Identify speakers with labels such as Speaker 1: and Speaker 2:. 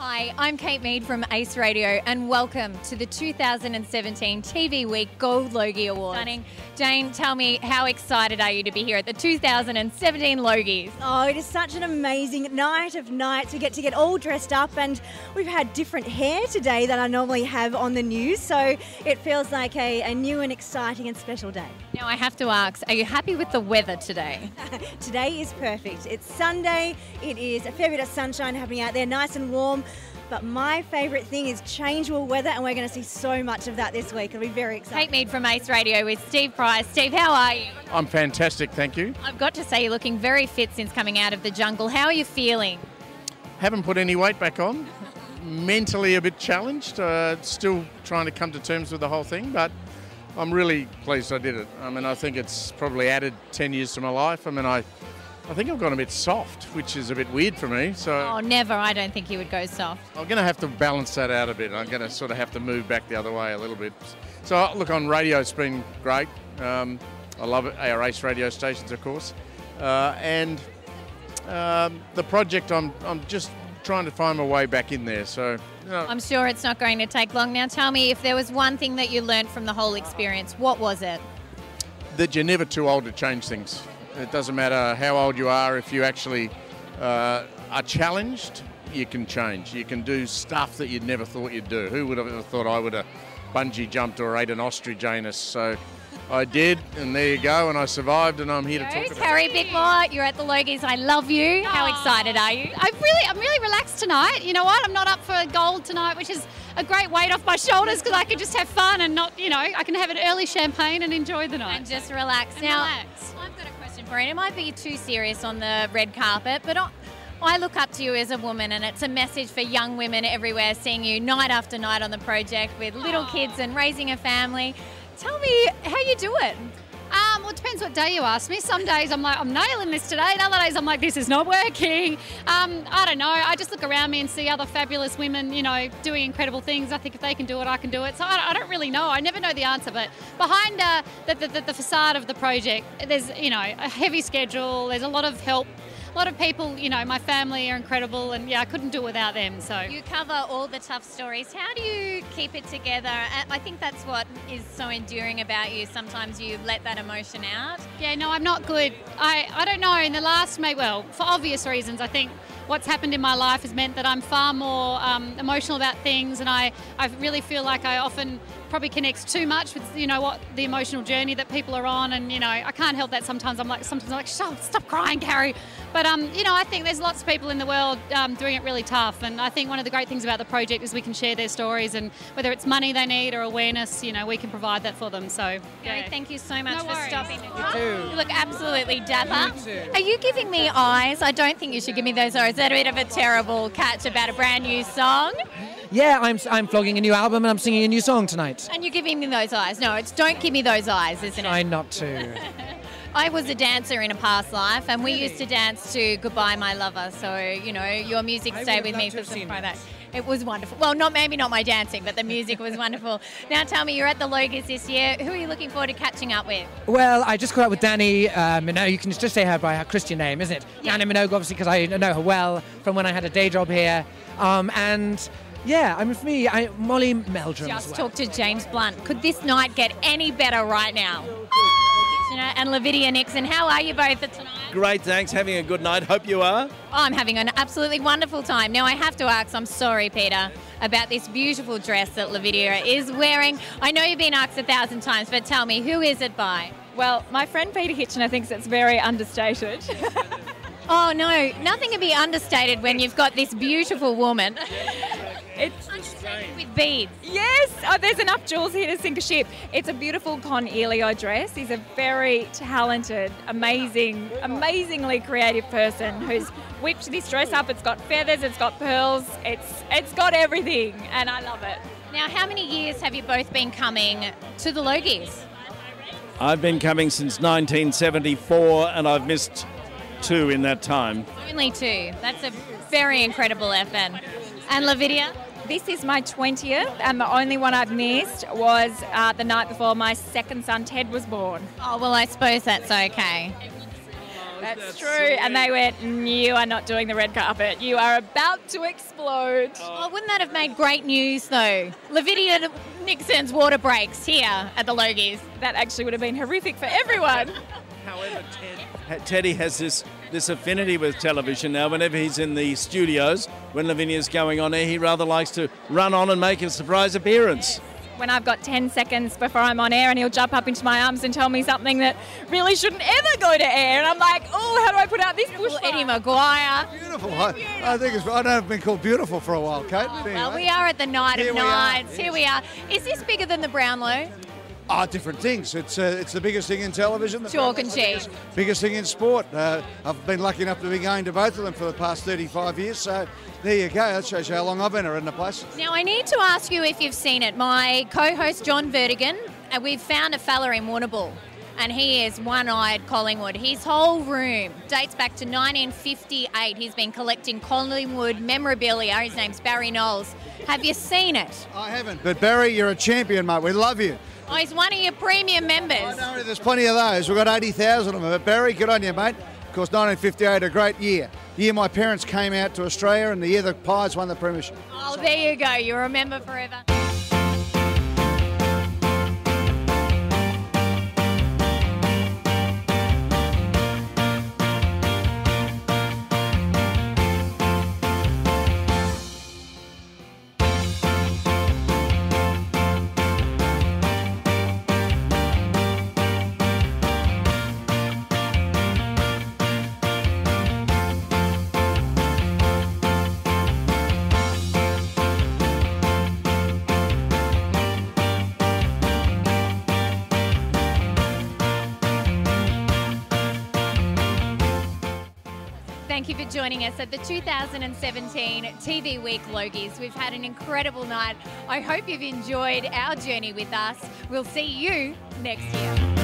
Speaker 1: Hi, I'm Kate Mead from Ace Radio, and welcome to the 2017 TV Week Gold Logie Awards. Stunning. Jane, tell me, how excited are you to be here at the 2017 Logies?
Speaker 2: Oh, it is such an amazing night of nights. We get to get all dressed up, and we've had different hair today than I normally have on the news, so it feels like a, a new and exciting and special day.
Speaker 1: Now, I have to ask, are you happy with the weather today?
Speaker 2: today is perfect. It's Sunday, it is a fair bit of sunshine happening out there, nice and warm. But my favourite thing is changeable weather, and we're going to see so much of that this week. It'll be very exciting.
Speaker 1: Kate Mead from Ace Radio with Steve Price. Steve, how are you?
Speaker 3: I'm fantastic, thank you.
Speaker 1: I've got to say, you're looking very fit since coming out of the jungle. How are you feeling?
Speaker 3: Haven't put any weight back on. Mentally a bit challenged. Uh, still trying to come to terms with the whole thing, but I'm really pleased I did it. I mean, I think it's probably added 10 years to my life. I mean, I I think I've gone a bit soft, which is a bit weird for me. So
Speaker 1: Oh, never. I don't think you would go soft.
Speaker 3: I'm going to have to balance that out a bit. I'm going to sort of have to move back the other way a little bit. So look, on radio, it's been great. Um, I love it. Our race radio stations, of course, uh, and um, the project. I'm I'm just trying to find my way back in there. So you know,
Speaker 1: I'm sure it's not going to take long. Now, tell me if there was one thing that you learned from the whole experience. What was it?
Speaker 3: that you're never too old to change things. It doesn't matter how old you are, if you actually uh, are challenged, you can change. You can do stuff that you'd never thought you'd do. Who would have ever thought I would have bungee jumped or ate an ostrich anus? So I did, and there you go, and I survived, and I'm here to talk about
Speaker 1: Carrie Bickmore, you're at the Logies. I love you. How excited are you?
Speaker 4: I'm really, I'm really relaxed tonight. You know what? I'm not up for gold tonight, which is a great weight off my shoulders because I can just have fun and not, you know, I can have an early champagne and enjoy the night.
Speaker 1: And just relax.
Speaker 4: And
Speaker 1: now,
Speaker 4: relax.
Speaker 1: I've got a question for you. It might be too serious on the red carpet, but I, I look up to you as a woman, and it's a message for young women everywhere seeing you night after night on the project with little kids and raising a family. Tell me how you do it.
Speaker 4: Um, well, it depends what day you ask me. Some days I'm like, I'm nailing this today. And other days I'm like, this is not working. Um, I don't know. I just look around me and see other fabulous women, you know, doing incredible things. I think if they can do it, I can do it. So I, I don't really know. I never know the answer. But behind uh, the, the, the facade of the project, there's, you know, a heavy schedule. There's a lot of help. A lot of people, you know, my family are incredible. And yeah, I couldn't do it without them. So
Speaker 1: You cover all the tough stories. How do you keep it together? I think that's what is so enduring about you. Sometimes you let that emotion out.
Speaker 4: Yeah, no, I'm not good. I, I don't know. In the last, maybe, well, for obvious reasons, I think what's happened in my life has meant that I'm far more um, emotional about things, and I, I really feel like I often probably connects too much with you know what the emotional journey that people are on, and you know I can't help that sometimes. I'm like sometimes I'm like stop, stop crying, Carrie. But um, you know I think there's lots of people in the world um, doing it really tough, and I think one of the great things about the project is we can share their stories, and whether it's money they need or awareness, you know we can provide that for them. So
Speaker 1: Gary,
Speaker 4: yeah.
Speaker 1: thank you so much
Speaker 4: No
Speaker 1: for
Speaker 4: worries.
Speaker 1: stopping.
Speaker 5: too.
Speaker 1: You look absolutely dapper.
Speaker 5: You too.
Speaker 1: Are you giving me eyes? I don't think you should give me those eyes. A bit of a terrible catch about a brand new song.
Speaker 5: Yeah, I'm, I'm vlogging a new album and I'm singing a new song tonight.
Speaker 1: And you're giving me those eyes. No, it's don't give me those eyes, isn't
Speaker 5: Try
Speaker 1: it?
Speaker 5: not to.
Speaker 1: I was a dancer in a past life, and we used to dance to "Goodbye, My Lover." So you know, your music
Speaker 5: I
Speaker 1: stayed with me for some time.
Speaker 5: that.
Speaker 1: It was wonderful. Well, not maybe not my dancing, but the music was wonderful. Now, tell me, you're at the Logies this year. Who are you looking forward to catching up with?
Speaker 5: Well, I just caught up with Dannii uh, Minogue. You can just say her by her Christian name, isn't it?
Speaker 1: Yeah.
Speaker 5: Dannii Minogue, obviously, because I know her well from when I had a day job here. Um, and yeah, I mean, for me, I, Molly Meldrum
Speaker 1: Just
Speaker 5: as well.
Speaker 1: talk to James Blunt. Could this night get any better right now? Hitchener And Lavinia Nixon, how are you both tonight?
Speaker 6: Great, thanks. Having a good night. Hope you are.
Speaker 1: Oh, I'm having an absolutely wonderful time. Now, I have to ask, I'm sorry, Peter, about this beautiful dress that Lavinia is wearing. I know you've been asked a thousand times, but tell me, who is it by?
Speaker 7: Well, my friend Peter Hitchener thinks it's very understated.
Speaker 1: Oh, no, nothing can be understated when you've got this beautiful woman.
Speaker 7: it's
Speaker 1: Understated with beads.
Speaker 7: yes, oh, there's enough jewels here to sink a ship. It's a beautiful Con Ilio dress. He's a very talented, amazing, amazingly creative person who's whipped this dress up. It's got feathers, it's got pearls, it's it's got everything, and I love it.
Speaker 1: Now, how many years have you both been coming to the Logies?
Speaker 6: I've been coming since 1974 and I've missed two in that time.
Speaker 1: Only two. That's a very incredible FN. And Lavinia?
Speaker 7: This is my 20th, and the only one I've missed was uh, the night before my second son Ted was born.
Speaker 1: Oh, well, I suppose that's okay.
Speaker 7: That's
Speaker 6: that
Speaker 7: true.
Speaker 6: sweet?
Speaker 7: And they went, "Mm, You are not doing the red carpet. You are about to explode.
Speaker 1: Oh, wouldn't that have made great news though? Lavinia Nixon's water breaks here at the Logies.
Speaker 7: That actually would have been horrific for everyone.
Speaker 6: However, Ted, Teddy has this this affinity with television now. Whenever he's in the studios, when Lavinia's going on air, he rather likes to run on and make a surprise appearance.
Speaker 7: when I've got 10 seconds before I'm on air and he'll jump up into my arms and tell me something that really shouldn't ever go to air. And I'm like, oh, how do I put out this bush?
Speaker 1: Eddie McGuire.
Speaker 8: Beautiful. I, I think it's. I know I've been called beautiful for a while, Kate. Oh, but
Speaker 1: Well,
Speaker 8: anyway.
Speaker 1: we are at the night
Speaker 8: Here
Speaker 1: of
Speaker 8: we are,
Speaker 1: nights. Here
Speaker 8: yes.
Speaker 1: we are. Is this bigger than the Brownlow?
Speaker 8: Ah, different things. It's uh, it's the biggest thing in television. the
Speaker 1: Chalk and
Speaker 8: biggest-
Speaker 1: cheese.
Speaker 8: Biggest thing in sport. Uh, I've been lucky enough to be going to both of them for the past 35 years. So there you go. That shows you how long I've been around the place.
Speaker 1: Now, I need to ask you if you've seen it. My co host, John Vertigan, and we've found a fella in Warrnambool, and he is one eyed Collingwood. His whole room dates back to 1958. He's been collecting Collingwood memorabilia. His name's Barry Knowles. Have you seen it?
Speaker 8: I haven't. But Barry, you're a champion, mate. We love you.
Speaker 1: Oh, he's one of your premium members.
Speaker 8: I know there's plenty of those. We've got 80,000 of them. But Barry, good on you, mate. Of course, 1958, a great year. The year my parents came out to Australia and the year the Pies won the premiership.
Speaker 1: Oh, there you go. You remember forever. Joining us at the 2017 TV Week Logies. We've had an incredible night. I hope you've enjoyed our journey with us. We'll see you next year.